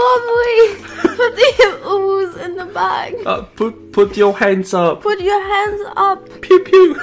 Lovely. Put the UwUs in the bag. Uh, put put your hands up. Put your hands up. Pew pew.